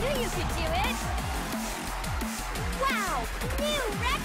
Knew you could do it! Wow! New record!